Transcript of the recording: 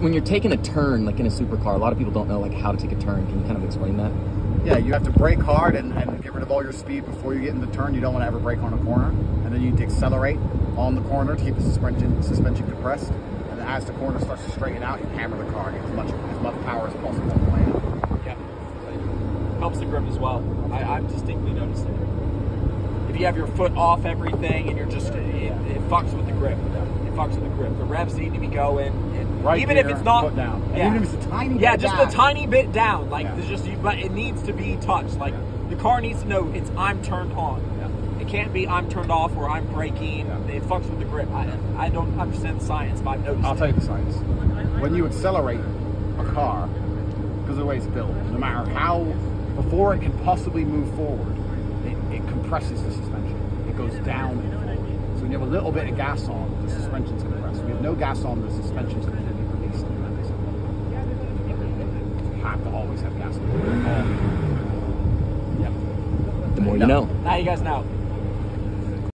when you're taking a turn, like in a supercar, a lot of people don't know like how to take a turn. Can you kind of explain that? Yeah, you have to brake hard and, and get rid of all your speed before you get in the turn. You don't want to ever brake on a corner, and then you need to accelerate on the corner to keep the suspension suspension compressed. And as the corner starts to straighten out, you hammer the car, get as much as much power as possible on the land. Yeah. Helps the grip as well. I, I've distinctly noticed it. If you have your foot off everything and you're just, it, it fucks with the grip. Fucks with the grip. The revs need to be going. And Right even here, if it's not down. Yeah. even if it's a tiny yeah, just down. a tiny bit down. Like Yeah. there's just, but it needs to be touched. Like the car needs to know it's I'm turned on. Yeah. It can't be I'm turned off or I'm braking. Yeah. It fucks with the grip. I, I don't understand the science, but I've noticed. I'll it. tell you the science. When you accelerate a car, because of the way it's built, no matter how, before it can possibly move forward, it, it compresses the suspension. It goes down and forward. So when you have a little bit of gas on, the suspension's going compressed. When you have no gas on, the suspension's released. If that makes sense. You have to always have gas on. Always. Yep. The more you know. Now you guys know.